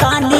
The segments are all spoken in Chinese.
सानी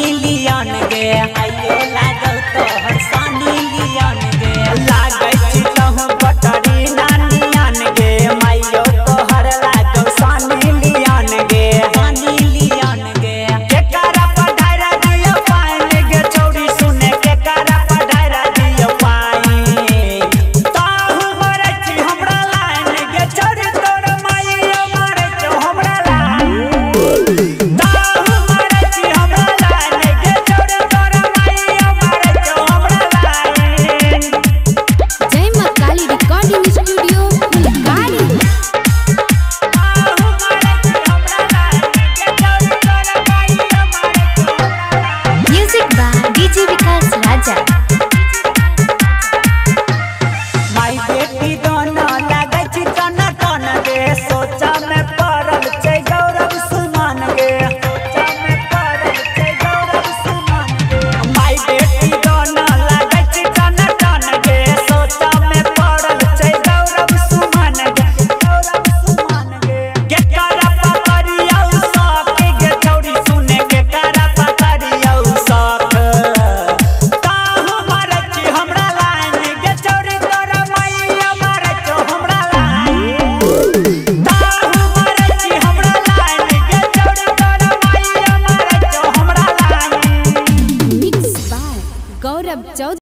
咱们。